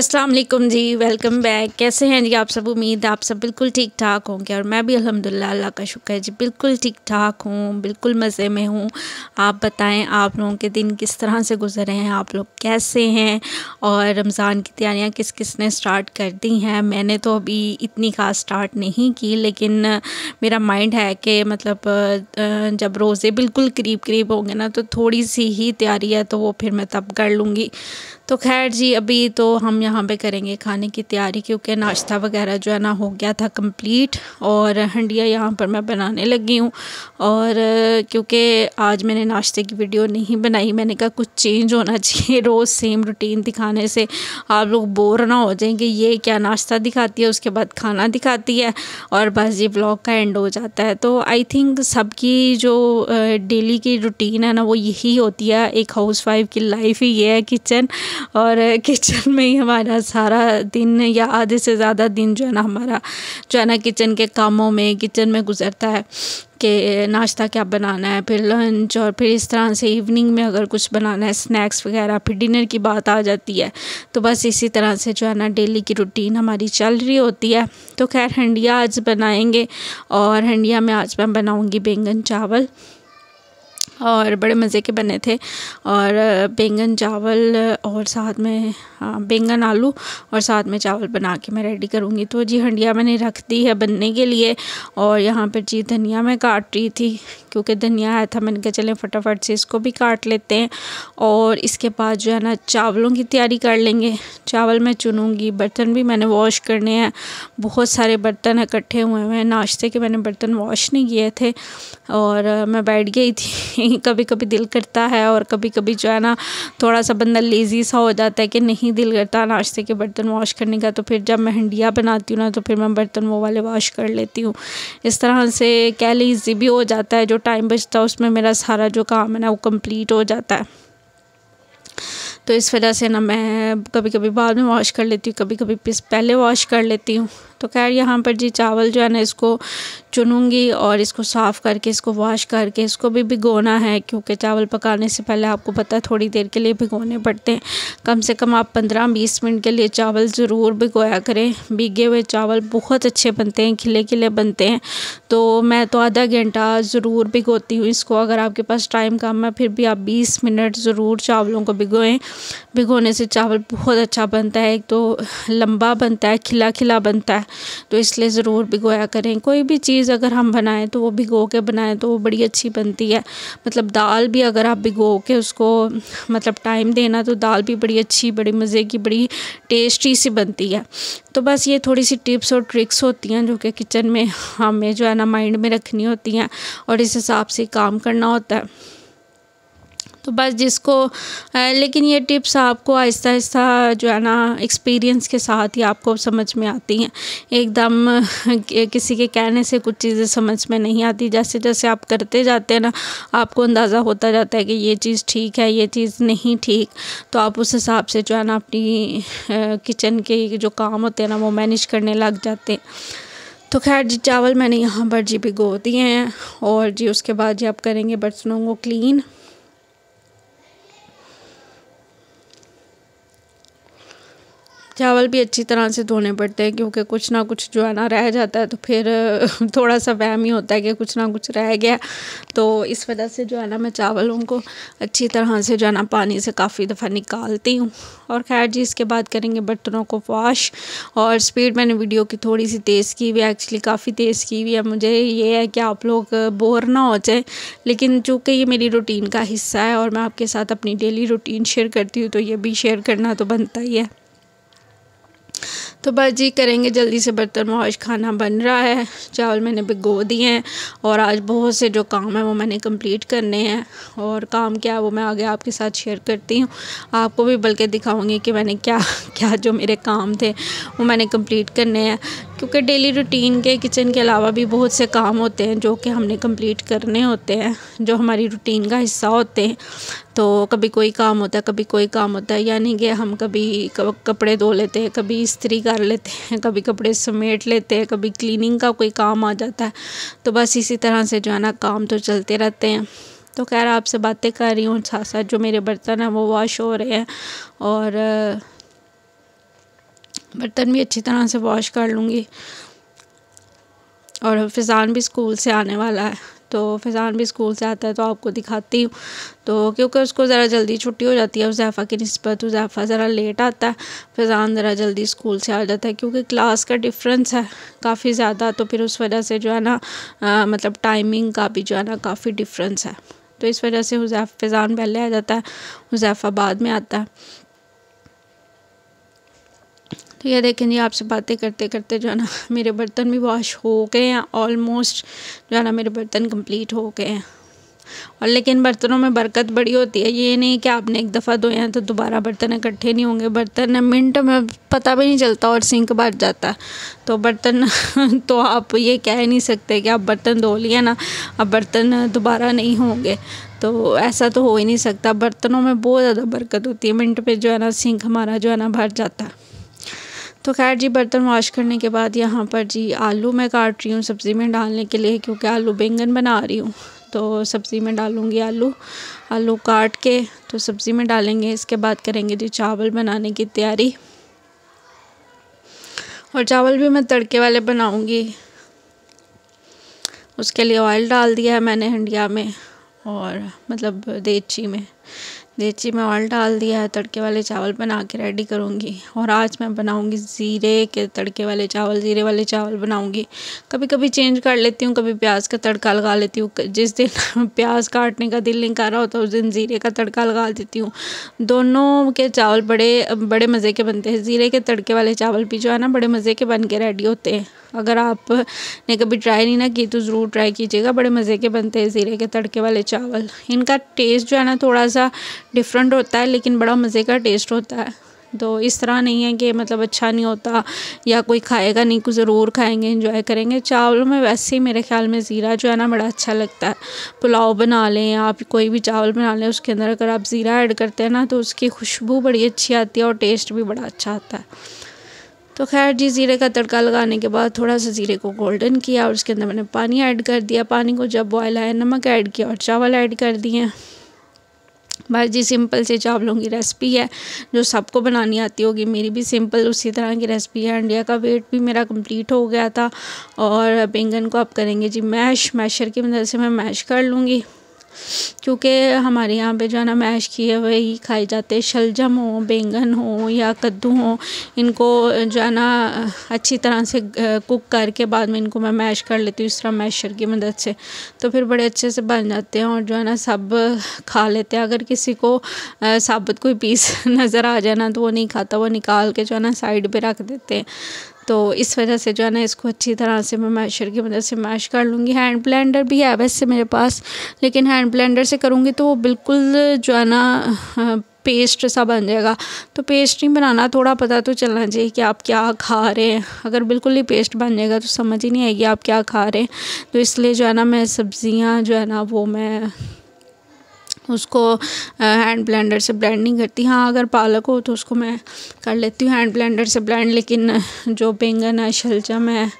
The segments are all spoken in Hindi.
वालेकुम जी वेलकम बैक कैसे हैं जी आप सब? उम्मीद आप सब बिल्कुल ठीक ठाक होंगे और मैं भी अल्हम्दुलिल्लाह, अल्लाह का शुक्र है जी, बिल्कुल ठीक ठाक हूँ, बिल्कुल मज़े में हूँ। आप बताएँ, आप लोगों के दिन किस तरह से गुजरे हैं? आप लोग कैसे हैं? और रमज़ान की तैयारियाँ किस किस ने स्टार्ट कर दी हैं? मैंने तो अभी इतनी खास स्टार्ट नहीं की, लेकिन मेरा माइंड है कि मतलब जब रोज़े बिल्कुल करीब करीब होंगे ना तो थोड़ी सी ही तैयारी है तो वो फिर मैं तब कर लूँगी। तो खैर जी, अभी तो हम यहाँ पे करेंगे खाने की तैयारी क्योंकि नाश्ता वगैरह जो है ना हो गया था कंप्लीट और हंडिया यहाँ पर मैं बनाने लगी हूँ और क्योंकि आज मैंने नाश्ते की वीडियो नहीं बनाई, मैंने कहा कुछ चेंज होना चाहिए रोज़ सेम रूटीन दिखाने से। आप लोग बोर ना हो जाएँगे ये क्या नाश्ता दिखाती है, उसके बाद खाना दिखाती है और बस ये ब्लॉग का एंड हो जाता है। तो आई थिंक सबकी जो डेली की रूटीन है ना, वो यही होती है। एक हाउस वाइफ की लाइफ ही ये है किचन और किचन में ही हमारा सारा दिन या आधे से ज़्यादा दिन जो है ना हमारा, जो है ना किचन के कामों में, किचन में गुजरता है कि नाश्ता क्या बनाना है, फिर लंच और फिर इस तरह से इवनिंग में अगर कुछ बनाना है स्नैक्स वगैरह, फिर डिनर की बात आ जाती है तो बस इसी तरह से जो है ना डेली की रूटीन हमारी चल रही होती है। तो खैर, हंडिया आज बनाएँगे और हंडिया में आज मैं बनाऊँगी बैंगन चावल। और बड़े मज़े के बने थे और बैंगन चावल और साथ में हाँ बैंगन, आलू और साथ में चावल बना के मैं रेडी करूँगी। तो जी, हंडिया मैंने रख दी है बनने के लिए और यहाँ पर जी, धनिया मैं काट रही थी क्योंकि धनिया आया था। मैंने कहा चलें फटाफट से इसको भी काट लेते हैं और इसके बाद जो है ना, चावलों की तैयारी कर लेंगे। चावल मैं चुनूँगी, बर्तन भी मैंने वॉश करने हैं। बहुत सारे बर्तन इकट्ठे हुए हुए हैं। नाश्ते के मैंने बर्तन वॉश नहीं किए थे और मैं बैठ गई थी। कभी कभी दिल करता है और कभी कभी जो है ना, थोड़ा सा बंदा लेज़ी सा हो जाता है कि नहीं दिल करता नाश्ते के बर्तन वॉश करने का तो फिर जब मैं हंडिया बनाती हूँ ना तो फिर मैं बर्तन वो वाले वॉश कर लेती हूँ। इस तरह से कह ईजी भी हो जाता है, जो टाइम बचता है, उसमें मेरा सारा जो काम है ना, वो कंप्लीट हो जाता है। तो इस वजह से ना मैं कभी कभी बाद में वॉश कर लेती हूँ कभी कभी पिस पहले वॉश कर लेती हूँ। तो खैर, यहाँ पर जी चावल जो है ना, इसको चुनूँगी और इसको साफ़ करके, इसको वॉश करके, इसको भी भिगोना है, क्योंकि चावल पकाने से पहले आपको पता है थोड़ी देर के लिए भिगोने पड़ते हैं। कम से कम आप पंद्रह बीस मिनट के लिए चावल ज़रूर भिगोया करें। भीगे हुए चावल बहुत अच्छे बनते हैं खिले खिले बनते हैं। तो मैं तो आधा घंटा ज़रूर भिगोती हूँ इसको। अगर आपके पास टाइम कम है, फिर भी आप बीस मिनट ज़रूर चावलों को भिगोएँ। भिगोने से चावल बहुत अच्छा बनता है, एक तो लंबा बनता है खिला खिला बनता है तो इसलिए ज़रूर भिगोया करें। कोई भी चीज़ अगर हम बनाएँ तो वो भिगो के बनाएँ तो वो बड़ी अच्छी बनती है। मतलब दाल भी अगर आप भिगो के उसको मतलब टाइम देना तो दाल भी बड़ी अच्छी, बड़ी मज़े की, बड़ी टेस्टी सी बनती है। तो बस ये थोड़ी सी टिप्स और ट्रिक्स होती हैं जो कि किचन में हमें जो है ना माइंड में रखनी होती हैं और इस हिसाब से काम करना होता है। तो बस जिसको लेकिन ये टिप्स आपको आहिस्ता आहिस्ता जो है ना एक्सपीरियंस के साथ ही आपको समझ में आती हैं। एकदम किसी के कहने से कुछ चीज़ें समझ में नहीं आती। जैसे जैसे आप करते जाते हैं ना, आपको अंदाज़ा होता जाता है कि ये चीज़ ठीक है, ये चीज़ नहीं ठीक। तो आप उस हिसाब से जो है ना, अपनी किचन के जो काम होते हैं ना, वो मैनेज करने लग जाते हैं। तो खैर जी, चावल मैंने यहाँ पर जी भिगो दिए हैं और जी उसके बाद जी आप करेंगे बर्तनों को क्लीन चावल भी अच्छी तरह से धोने पड़ते हैं, क्योंकि कुछ ना कुछ जो है ना रह जाता है तो फिर थोड़ा सा वहम ही होता है कि कुछ ना कुछ रह गया। तो इस वजह से जो है ना, मैं चावलों को अच्छी तरह से जो है ना, पानी से काफ़ी दफ़ा निकालती हूँ। और खैर जी, इसके बाद करेंगे बर्तनों को वॉश और स्पीड मैंने वीडियो की थोड़ी सी तेज़ की हुई है एक्चुअली काफ़ी तेज़ की हुई है। मुझे ये है कि आप लोग बोर ना हो जाए, लेकिन चूँकि ये मेरी रूटीन का हिस्सा है और मैं आपके साथ अपनी डेली रूटीन शेयर करती हूँ तो ये भी शेयर करना तो बनता ही है। तो बस जी करेंगे जल्दी से बर्तन वॉश खाना बन रहा है। चावल मैंने भिगो दिए हैं और आज बहुत से जो काम है वो मैंने कंप्लीट करने हैं। और काम क्या है वो मैं आगे आपके साथ शेयर करती हूँ। आपको भी बल्कि दिखाऊँगी कि मैंने क्या क्या जो मेरे काम थे वो मैंने कंप्लीट करने हैं। क्योंकि डेली रूटीन के किचन के अलावा भी बहुत से काम होते हैं जो कि हमने कंप्लीट करने होते हैं, जो हमारी रूटीन का हिस्सा होते हैं। तो कभी कोई काम होता है, कभी कोई काम होता है, यानी कि हम कभी कपड़े धो लेते हैं, कभी इस्त्री कर लेते हैं, कभी कपड़े समेट लेते हैं, कभी क्लीनिंग का कोई काम आ जाता है। तो बस इसी तरह से जो है ना, काम तो चलते रहते हैं। तो खैर, आपसे बातें कर रही हूँ साथ साथ जो मेरे बर्तन हैं वो वॉश हो रहे हैं और बर्तन भी अच्छी तरह से वॉश कर लूँगी। और फ़िज़ान भी स्कूल से आने वाला है। तो फिजान भी स्कूल से आता है तो आपको दिखाती हूँ। तो क्योंकि उसको ज़रा जल्दी छुट्टी हो जाती है उज़ैफ़ा की नस्बत उज़ैफ़ा ज़रा लेट आता है, फिजान ज़रा जल्दी स्कूल से आ जाता है क्योंकि क्लास का डिफरेंस है काफ़ी ज़्यादा तो फिर उस वजह से जो है ना मतलब टाइमिंग का भी जो है ना काफ़ी डिफरेंस है। तो इस वजह से उज़ैफ़ फ़ैज़ान पहले आ जाता है उज़ैफ़ा बाद में आता है। तो ये देखें जी, आपसे बातें करते करते जो है ना, मेरे बर्तन भी वॉश हो गए हैं ऑलमोस्ट जो है ना, मेरे बर्तन कंप्लीट हो गए हैं। और लेकिन बर्तनों में बरकत बड़ी होती है। ये नहीं कि आपने एक दफ़ा धोए हैं तो दोबारा बर्तन इकट्ठे नहीं होंगे। बर्तन मिनट में पता भी नहीं चलता और सिंक भर जाता तो बर्तन तो आप ये कह नहीं सकते कि आप बर्तन धो लिए ना, अब बर्तन दोबारा नहीं होंगे। तो ऐसा तो हो ही नहीं सकता। बर्तनों में बहुत ज़्यादा बरकत होती है। मिनट पे जो है ना सिंक हमारा जो है ना भर जाता है। तो खैर जी, बर्तन वॉश करने के बाद यहाँ पर जी आलू मैं काट रही हूँ सब्ज़ी में डालने के लिए, क्योंकि आलू बैंगन बना रही हूँ। तो सब्ज़ी में डालूँगी आलू आलू काट के तो सब्ज़ी में डालेंगे। इसके बाद करेंगे जी चावल बनाने की तैयारी। और चावल भी मैं तड़के वाले बनाऊँगी। उसके लिए ऑयल डाल दिया है मैंने हंडिया में और मतलब देची में। देची में ऑयल डाल दिया है, तड़के वाले चावल बना के रेडी करूँगी। और आज मैं बनाऊँगी ज़ीरे के तड़के वाले चावल, ज़ीरे वाले चावल बनाऊँगी। कभी कभी चेंज कर लेती हूँ, कभी प्याज का तड़का लगा लेती हूँ। जिस दिन प्याज काटने का दिल नहीं कर रहा होता, उस दिन ज़ीरे का तड़का लगा देती हूँ। दोनों के चावल बड़े बड़े मज़े के बनते हैं। ज़ीरे के तड़के वाले चावल भी जो है ना, बड़े मज़े के बन के रेडी होते हैं। अगर आप ने कभी ट्राई नहीं ना की तो ज़रूर ट्राई कीजिएगा। बड़े मज़े के बनते हैं ज़ीरे के तड़के वाले चावल। इनका टेस्ट जो है ना थोड़ा सा डिफरेंट होता है, लेकिन बड़ा मज़े का टेस्ट होता है। तो इस तरह नहीं है कि मतलब अच्छा नहीं होता, या कोई खाएगा नहीं कुछ ज़रूर खाएँगे इंजॉय करेंगे। चावलों में वैसे ही मेरे ख्याल में ज़ीरा जो है ना, बड़ा अच्छा लगता है। पुलाव बना लें, आप कोई भी चावल बना लें, उसके अंदर अगर आप ज़ीरा ऐड करते हैं ना तो उसकी खुशबू बड़ी अच्छी आती है और टेस्ट भी बड़ा अच्छा आता है। तो खैर जी, ज़ीरे का तड़का लगाने के बाद थोड़ा सा ज़ीरे को गोल्डन किया और उसके अंदर मैंने पानी ऐड कर दिया। पानी को जब बॉयल आया, नमक ऐड किया और चावल ऐड कर दिए। बस जी सिंपल से चावलों की रेसिपी है, जो सबको बनानी आती होगी। मेरी भी सिंपल उसी तरह की रेसिपी है। इंडिया का वेट भी मेरा कंप्लीट हो गया था और बैंगन को आप करेंगे जी मैश मैशर की मदद से मैं मैश कर लूँगी। क्योंकि हमारे यहाँ पे जो है ना मैश किए हुए ही खाए जाते हैं। शलजम हो, बैंगन हो या कद्दू हो, इनको जो है अच्छी तरह से कुक करके बाद में इनको मैं मैश कर लेती हूँ इस तरह मैशर की मदद से। तो फिर बड़े अच्छे से बन जाते हैं और जो है ना सब खा लेते हैं। अगर किसी को साबुत कोई पीस नज़र आ जाए ना तो वो नहीं खाता। वो निकाल के जो है ना साइड पर रख देते हैं। तो इस वजह से जो है ना, इसको अच्छी तरह से मैं मैशर की मदद से मैश कर लूँगी। हैंड ब्लेंडर भी है वैसे मेरे पास, लेकिन हैंड ब्लेंडर से करूँगी तो वो बिल्कुल जो है ना पेस्ट सा बन जाएगा। तो पेस्ट नहीं बनाना, थोड़ा पता तो चलना चाहिए कि आप क्या खा रहे हैं। अगर बिल्कुल ही पेस्ट बन जाएगा तो समझ ही नहीं आएगी आप क्या खा रहे हैं। तो इसलिए जो है ना, मैं सब्ज़ियाँ जो है ना, वो मैं उसको हैंड ब्लेंडर से ब्लेंड नहीं करती। हाँ अगर पालक हो तो उसको मैं कर लेती हूँ हैंड ब्लेंडर से ब्लेंड लेकिन जो बैंगन है, शलजम है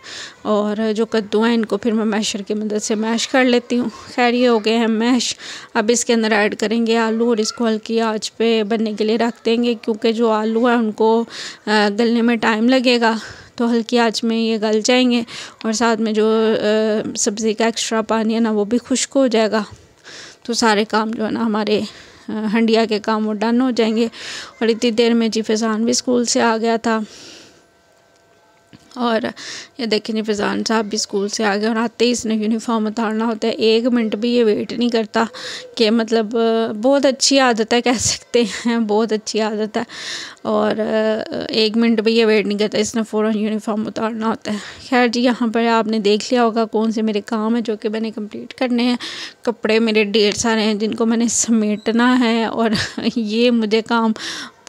और जो कद्दू हैं, इनको फिर मैं मैशर की मदद से मैश कर लेती हूँ। खैर, ये हो गए हैं मैश। अब इसके अंदर ऐड करेंगे आलू और इसको हल्की आँच पे बनने के लिए रख देंगे, क्योंकि जो आलू है, उनको गलने में टाइम लगेगा। तो हल्की आँच में ये गल जाएँगे और साथ में जो सब्ज़ी का एक्स्ट्रा पानी है ना, वो भी खुश्क हो जाएगा। तो सारे काम जो है ना हमारे हंडिया के काम वो डन हो जाएँगे। और इतनी देर में जी फैज़ान भी स्कूल से आ गया था। और ये देखें जी, फैज़ान साहब भी स्कूल से आ गए, और आते ही इसने यूनिफॉर्म उतारना होता है। एक मिनट भी ये वेट नहीं करता कि मतलब बहुत अच्छी आदत है, कह सकते हैं, बहुत अच्छी आदत है। और एक मिनट भी ये वेट नहीं करता, इसने फ़ौर यूनिफॉर्म उतारना होता है। खैर जी, यहाँ पर आपने देख लिया होगा कौन से मेरे काम है, जो कि मैंने कंप्लीट करने हैं। कपड़े मेरे ढेर सारे हैं, जिनको मैंने समेटना है, और ये मुझे काम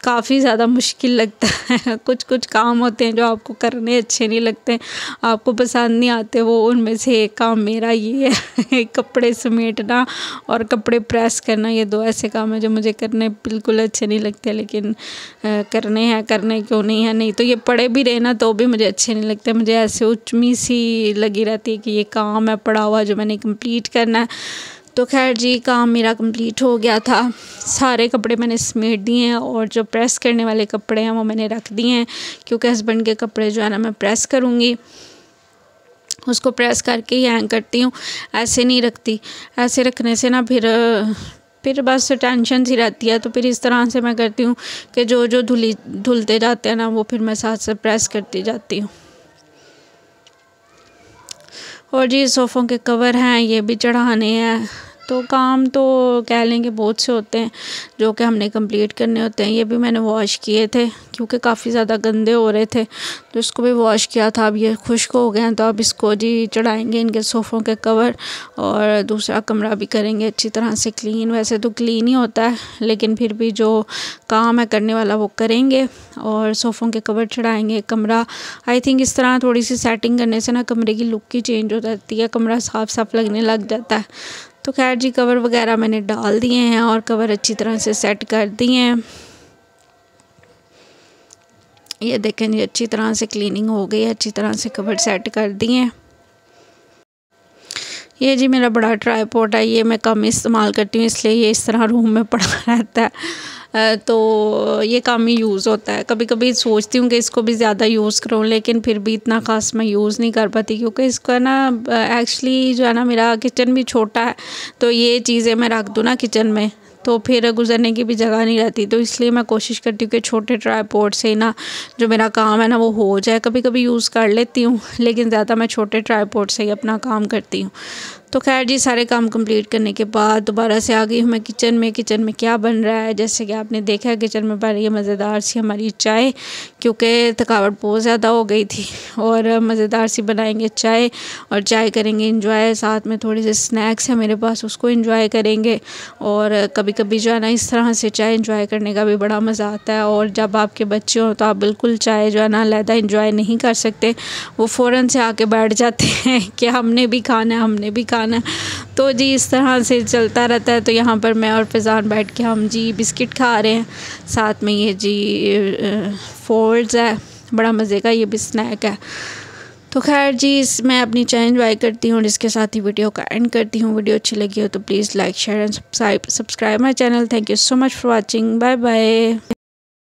काफ़ी ज़्यादा मुश्किल लगता है। कुछ कुछ काम होते हैं जो आपको करने अच्छे नहीं लगते, आपको पसंद नहीं आते, वो उनमें से एक काम मेरा ये है। कपड़े समेटना और कपड़े प्रेस करना, ये दो ऐसे काम है जो मुझे करने बिल्कुल अच्छे नहीं लगते, लेकिन करने हैं, करने क्यों नहीं है? नहीं तो ये पढ़े भी रहना तो भी मुझे अच्छे नहीं लगते। मुझे ऐसे उचमी सी लगी रहती है कि ये काम है, पढ़ा हुआ जो मैंने कंप्लीट करना है। तो खैर जी, काम मेरा कंप्लीट हो गया था। सारे कपड़े मैंने समेट दिए हैं और जो प्रेस करने वाले कपड़े हैं, वो मैंने रख दिए हैं। क्योंकि हस्बैंड के कपड़े जो है ना, मैं प्रेस करूँगी। उसको प्रेस करके ही हैंग करती हूँ। ऐसे नहीं रखती। ऐसे रखने से ना फिर फिर बस टेंशन सी रहती है। तो फिर इस तरह से मैं करती हूँ कि जो जो धुली, धुलते जाते हैं ना, वो फिर मैं साथ से प्रेस करती जाती हूँ। और जी सोफ़ों के कवर हैं ये भी चढ़ाने हैं। तो काम तो कह लेंगे बहुत से होते हैं, जो कि हमने कंप्लीट करने होते हैं। ये भी मैंने वॉश किए थे, क्योंकि काफ़ी ज़्यादा गंदे हो रहे थे। तो इसको भी वॉश किया था। अब ये खुश्क हो गए हैं तो अब इसको जी चढ़ाएँगे इनके सोफ़ों के कवर और दूसरा कमरा भी करेंगे अच्छी तरह से क्लीन वैसे तो क्लीन ही होता है, लेकिन फिर भी जो काम है करने वाला वो करेंगे और सोफ़ों के कवर चढ़ाएँगे कमरा। आई थिंक इस तरह थोड़ी सी सेटिंग करने से ना कमरे की लुक ही चेंज हो जाती है, कमरा साफ़ साफ़ लगने लग जाता है। तो खैर जी कवर वगैरह मैंने डाल दिए हैं और कवर अच्छी तरह से सेट कर दिए हैं। ये देखें जी, अच्छी तरह से क्लीनिंग हो गई है, अच्छी तरह से कवर सेट कर दिए हैं। ये जी मेरा बड़ा ट्राईपोर्ट है, ये मैं कम इस्तेमाल करती हूँ, इसलिए ये इस तरह रूम में पड़ा रहता है। तो ये काम ही यूज़ होता है। कभी कभी सोचती हूँ कि इसको भी ज़्यादा यूज़ करूँ, लेकिन फिर भी इतना ख़ास मैं यूज़ नहीं कर पाती, क्योंकि इसको है ना एक्चुअली जो है ना, मेरा किचन भी छोटा है तो ये चीज़ें मैं रख दूँ ना किचन में। तो फिर गुजरने की भी जगह नहीं रहती। तो इसलिए मैं कोशिश करती हूँ कि छोटे ट्राईपोर्ट से ना जो मेरा काम है ना वो हो जाए। कभी कभी यूज़ कर लेती हूँ, लेकिन ज़्यादा मैं छोटे ट्राईपोर्ट से ही अपना काम करती हूँ। तो खैर जी, सारे काम कंप्लीट करने के बाद दोबारा से आ गई हूँ मैं किचन में। किचन में क्या बन रहा है? जैसे कि आपने देखा किचन में बन रही है मज़ेदार सी हमारी चाय, क्योंकि थकावट बहुत ज़्यादा हो गई थी। और मज़ेदार सी बनाएँगे चाय और चाय करेंगे इंजॉय साथ में थोड़े से स्नैक्स हैं मेरे पास, उसको इंजॉय करेंगे। और कभी कभी जो है ना, इस तरह से चाय इंजॉय करने का भी बड़ा मज़ा आता है। और जब आपके बच्चे हों तो आप बिल्कुल चाय जो है ना, अलहदा इंजॉय नहीं कर सकते। वो फ़ौरन से आके बैठ जाते हैं कि हमने भी खाना है, हमने भी खाना खाना तो जी, इस तरह से चलता रहता है। तो यहाँ पर मैं और फैज़ान बैठ के हम जी बिस्किट खा रहे हैं। साथ में ये जी फोल्ड्स है। बड़ा मज़े का ये भी स्नैक है। तो खैर जी, इस मैं अपनी चाय इन्जॉय करती हूँ और इसके साथ ही वीडियो का एंड करती हूँ। वीडियो अच्छी लगी हो तो please like, share and subscribe my channel. Thank you so much for watching. Bye bye.